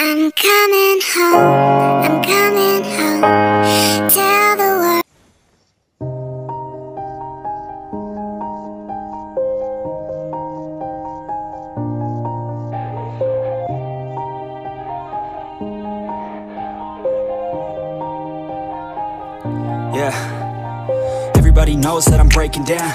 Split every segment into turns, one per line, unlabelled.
I'm coming home, I'm coming home. Tell the world.
Yeah. Everybody knows that I'm breaking down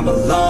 I'm alone,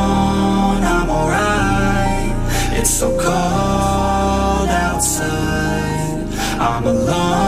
I'm alone,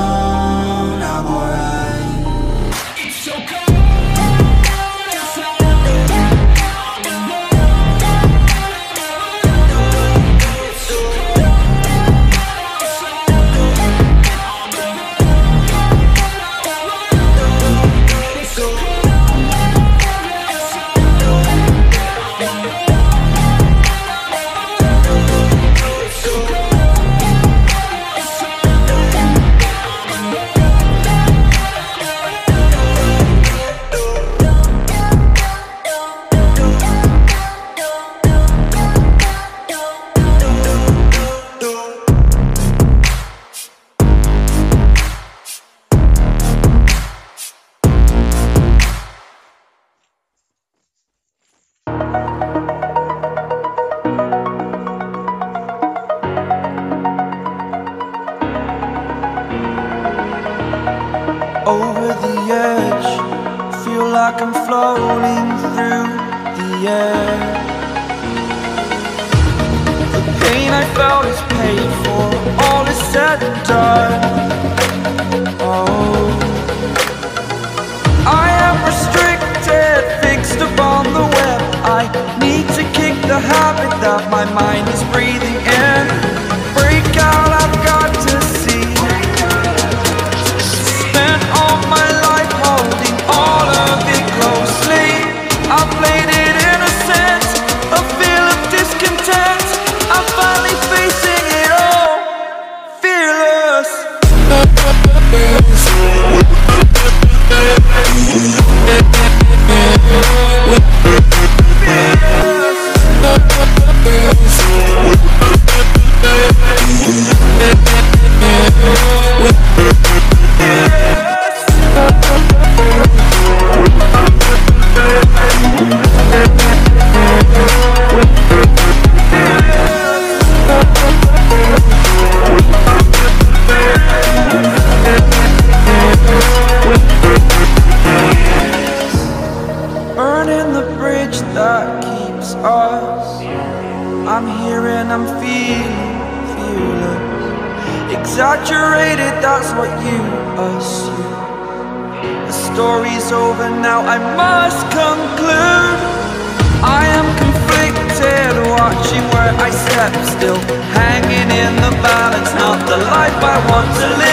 still hanging in the balance, not the life I want to live.